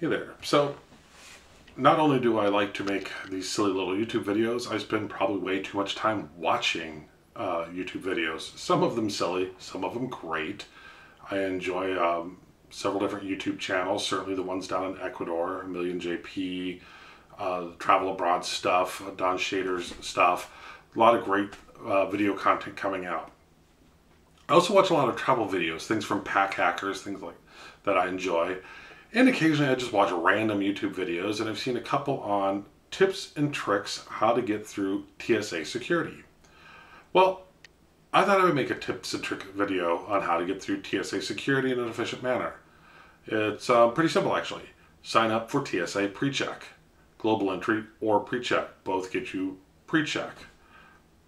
Hey there. So, not only do I like to make these silly little YouTube videos, I spend probably way too much time watching uh, YouTube videos. Some of them silly, some of them great. I enjoy um, several different YouTube channels, certainly the ones down in Ecuador, Million JP, uh, travel abroad stuff, uh, Don Shader's stuff. A lot of great uh, video content coming out. I also watch a lot of travel videos, things from pack hackers, things like that I enjoy. And occasionally I just watch random YouTube videos and I've seen a couple on tips and tricks how to get through TSA security. Well, I thought I would make a tips and trick video on how to get through TSA security in an efficient manner. It's um, pretty simple actually. Sign up for TSA PreCheck. Global Entry or PreCheck. Both get you PreCheck.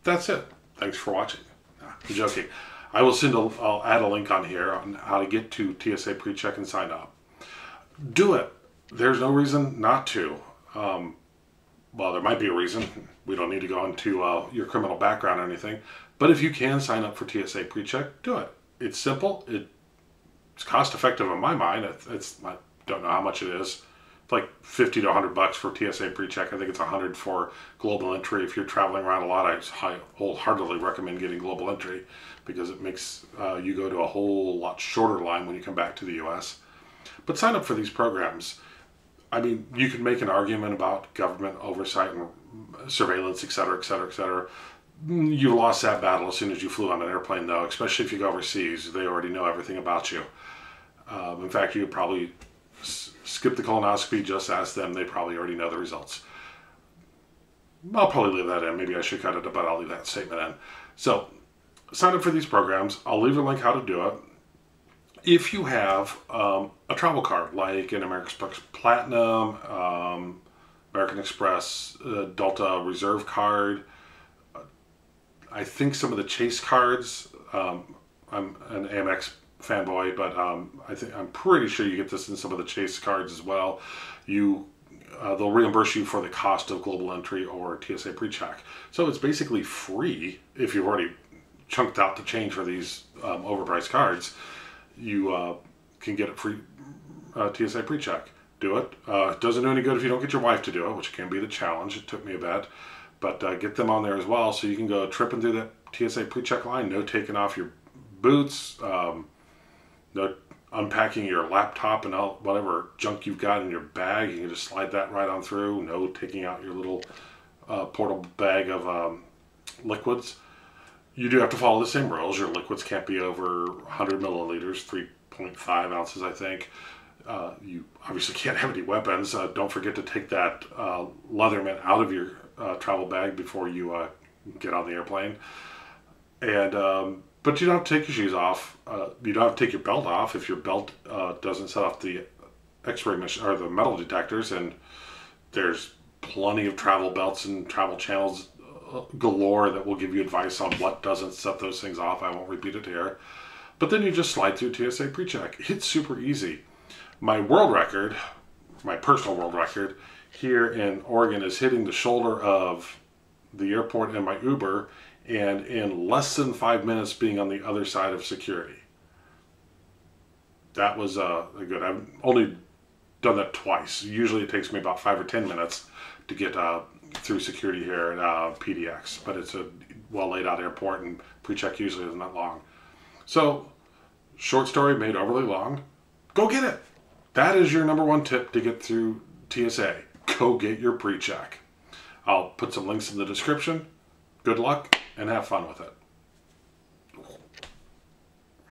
That's it. Thanks for watching. Nah, I'm joking. I will send a, I'll add a link on here on how to get to TSA PreCheck and sign up do it. There's no reason not to. Um, well, there might be a reason. We don't need to go into uh, your criminal background or anything. But if you can sign up for TSA PreCheck, do it. It's simple. It, it's cost effective in my mind. It, it's I don't know how much it is. It's like 50 to 100 bucks for TSA PreCheck. I think it's 100 for global entry. If you're traveling around a lot, I wholeheartedly recommend getting global entry because it makes uh, you go to a whole lot shorter line when you come back to the U.S. But sign up for these programs. I mean, you can make an argument about government oversight and surveillance, et cetera, et cetera, et cetera. You lost that battle as soon as you flew on an airplane, though, especially if you go overseas. They already know everything about you. Um, in fact, you probably skip the colonoscopy, just ask them. They probably already know the results. I'll probably leave that in. Maybe I should cut it, but I'll leave that statement in. So, sign up for these programs. I'll leave a link how to do it if you have um, a travel card like an American Express Platinum, um, American Express uh, Delta Reserve card, uh, I think some of the Chase cards. Um, I'm an Amex fanboy, but um, I think I'm pretty sure you get this in some of the Chase cards as well. You uh, they'll reimburse you for the cost of global entry or TSA PreCheck. So it's basically free if you've already chunked out the change for these um, overpriced cards you uh, can get it free uh, TSA PreCheck. Do it. Uh, it doesn't do any good if you don't get your wife to do it, which can be the challenge. It took me a bit. But uh, get them on there as well so you can go tripping through that TSA pre-check line, no taking off your boots, um, no unpacking your laptop and all, whatever junk you've got in your bag. You can just slide that right on through. No taking out your little uh, portable bag of um, liquids you do have to follow the same rules. Your liquids can't be over 100 milliliters, 3.5 ounces, I think. Uh, you obviously can't have any weapons. Uh, don't forget to take that uh, Leatherman out of your uh, travel bag before you uh, get on the airplane. And um, but you don't have to take your shoes off. Uh, you don't have to take your belt off if your belt doesn't set off the X-ray machine or the metal detectors. And there's plenty of travel belts and travel channels galore that will give you advice on what doesn't set those things off. I won't repeat it here. But then you just slide through TSA PreCheck. It's super easy. My world record, my personal world record, here in Oregon is hitting the shoulder of the airport and my Uber and in less than five minutes being on the other side of security. That was uh, good. I've only done that twice. Usually it takes me about five or ten minutes to get uh, through security here at uh, PDX, but it's a well laid out airport and pre-check usually isn't that long. So, short story made overly long. Go get it. That is your number one tip to get through TSA. Go get your pre-check. I'll put some links in the description. Good luck and have fun with it.